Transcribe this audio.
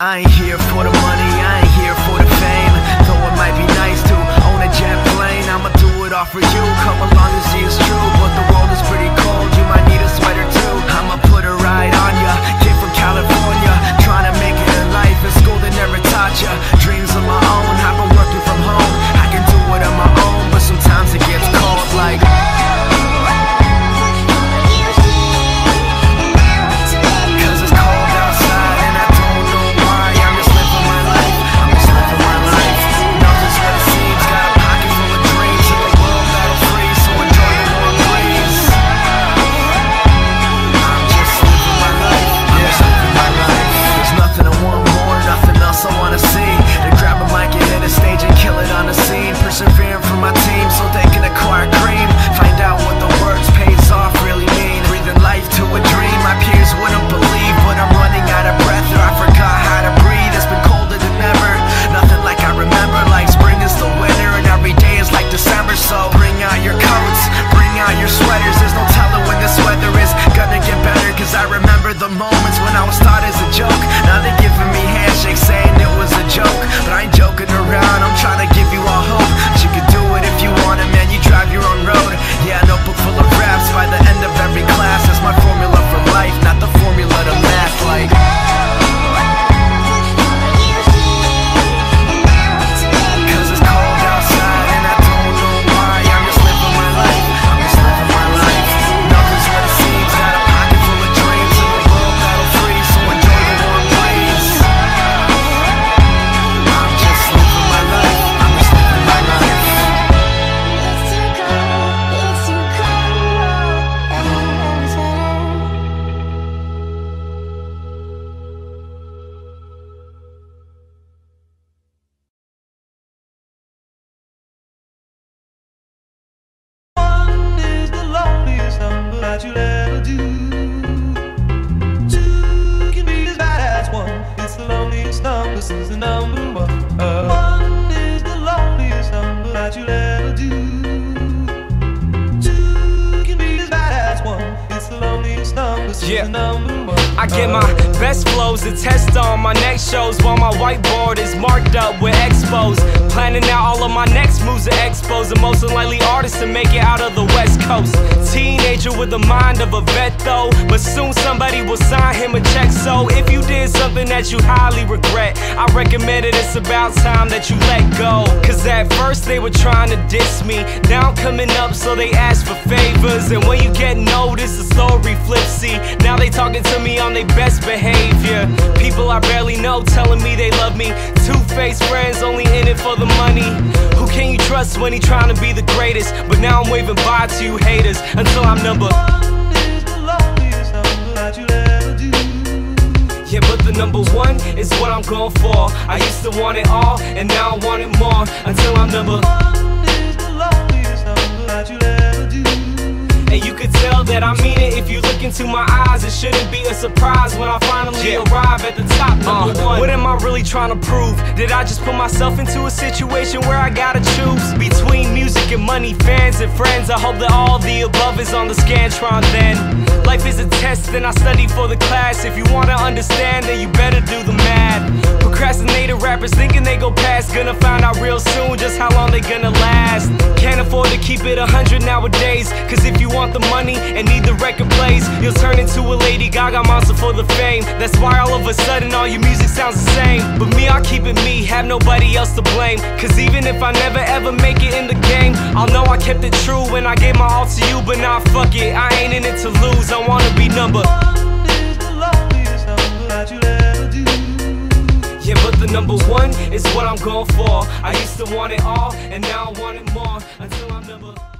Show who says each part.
Speaker 1: I ain't here for the money,
Speaker 2: number since the number one. Is the loneliest number that you'll ever do. Two can be as bad as one. It's the loneliest number since
Speaker 3: Yeah.
Speaker 2: number.
Speaker 3: I get my best flows to test on my next shows while my whiteboard is marked up with expos. Planning out all of my next moves at expos. The most unlikely artist to make it out of the West Coast. Teenager with the mind of a vet though, but soon somebody will sign him a check. So if you did something that you highly regret, I recommend it. It's about time that you let go. Cause at first they were trying to diss me. Now I'm coming up, so they ask for favors. And when you get noticed, the story flips. See, now they talking to me on their best behavior. People I barely know telling me they love me. Two-faced friends only in it for the money. Who can you trust when he trying to be the greatest? But now I'm waving bye to you haters until I'm number.
Speaker 2: one is the loneliest number that you'll ever do.
Speaker 3: Yeah, but the number one is what I'm going for. I used to want it all, and now I want it more until I'm number.
Speaker 2: One is the loneliest number that you'll ever do.
Speaker 3: And you could tell that I mean it if you look into my eyes. It shouldn't be a surprise when I finally arrive at the top. Number uh, one. What am I really trying to prove? Did I just put myself into a situation where I gotta choose between music and money, fans and friends? I hope that all the above is on the Scantron then. Life is a test, and I study for the class. If you wanna understand, then you better do the math. Procrastinated rappers thinking they go past. Gonna find out real soon just how long they gonna last. Can't afford to keep it a hundred nowadays. Cause if you want the money and need the record plays, you'll turn into a Lady Gaga monster for the fame. That's why all of a sudden all your music sounds the same. But me, I'll keep it me, have nobody else to blame. Cause even if I never ever make it in the game, I'll know I kept it true when I gave my all to you. But now fuck it, I ain't in it to lose. I wanna be number. Yeah, but the number one is what I'm going for. I used to want it all, and now I want it more until I'm number.